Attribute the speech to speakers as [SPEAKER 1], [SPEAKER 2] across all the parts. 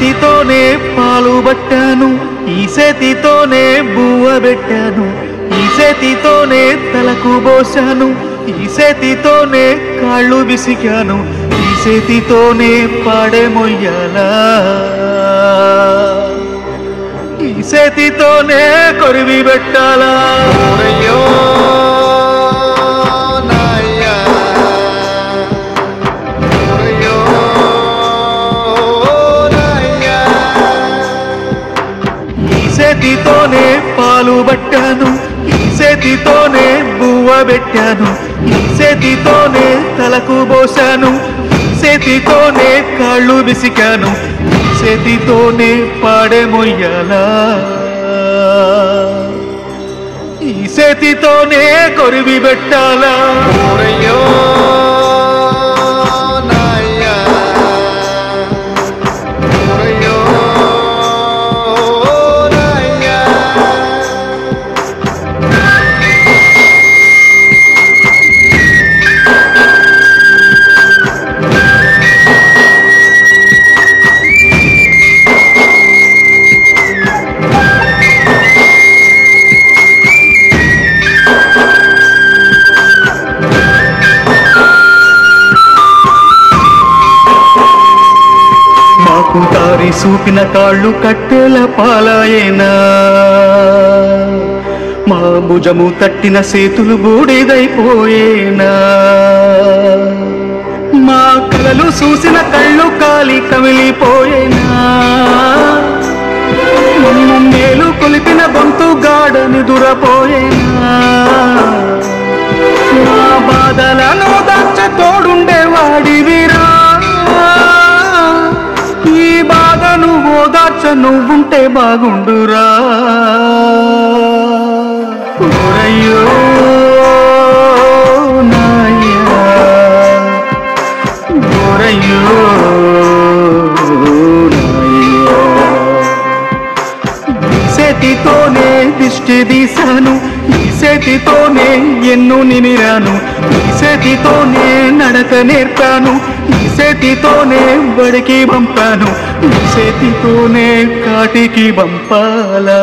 [SPEAKER 1] చేతితోనే పాలు పట్టాను ఈ చేతితోనే బువ్వ పెట్టాను ఈ చేతితోనే తలకు పోసాను ఈ చేతితోనే కాళ్ళు విసికాను ఈ చేతితోనే పాడే మొయ్యాలా. ఈ చేతితోనే కొరివి పెట్టాలా. చేతితోనే పాలు పట్టాను ఈ చేతితోనే బువ్వ పెట్టాను ఈ చేతితోనే తలకు పోసాను చేతితోనే కాళ్ళు విసికాను చేతితోనే పాడే మొయ్యాలా. ఈ చేతితోనే కొరివి పెట్టాలా. మాకు దారి చూపిన కాళ్ళు కట్టెల పాలాయేనా మా భుజము తట్టిన సేతులు బూడిదైపోయేనా. మా కలలు చూసిన కళ్ళు కాలి కమిలిపోయేనా. మమ్ము మేలు కొలిపిన గొంతు గాడని దురపోయేనా దాచ నువ్వుంటే బాగుండురా. ఊరయ్యో నాయ్యా ఓరయ్యో చేతితోనే దిష్టి తీశాను ఈ చేతితోనే ఎన్ను నిమిరాను నీ చేతితోనే నడక నేర్పాను నీ చేతితోనే బడికి పంపాను నీ చేతితోనే కాటికి పంపాలా.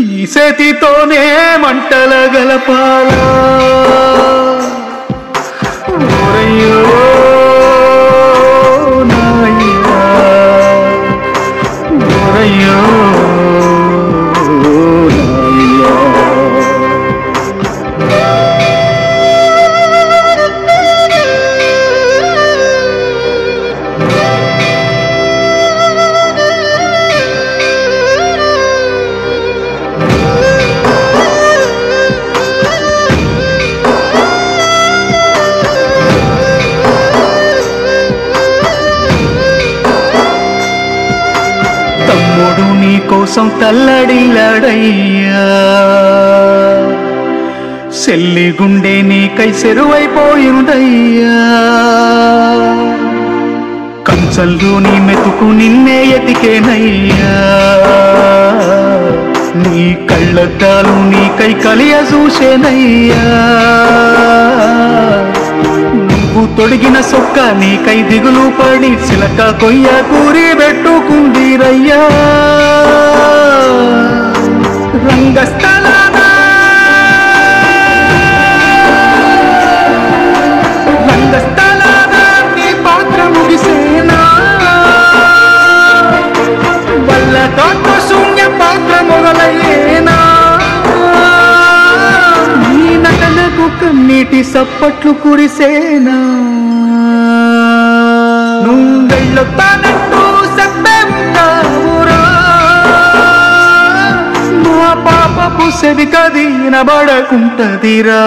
[SPEAKER 1] ఈ చేతితోనే మంటల గలపాలా. నాయ్యో తమ్ముడు నీ కోసం తల్లడిల్లాడయ్యా. సెల్లి గుండె నీకై సెరువైపోయిందయ్యా. కంచల్లు నీ మెతుకు నిన్నే ఎతికేనయ్యా. నీ కళ్ళద్దాలు నీకై కలియ చూసేనయ్యా. నువ్వు తొడిగిన సొక్క నీకై దిగులు పడి చిలక కొయ్య కూరి పెట్టుకుందిరయ్యా రంగస్థలానా. రంగస్థలానా నీ పాత్ర ముగిసేనా. వల్లతో శూన్య పాత్ర మొదలయ్యేనా. నీ నటనకు కన్నీటి సప్పట్లు కురిసేనా. నువ్వెళ్ళొత్తానంటూ సెవికదీనబడకుంటదిరా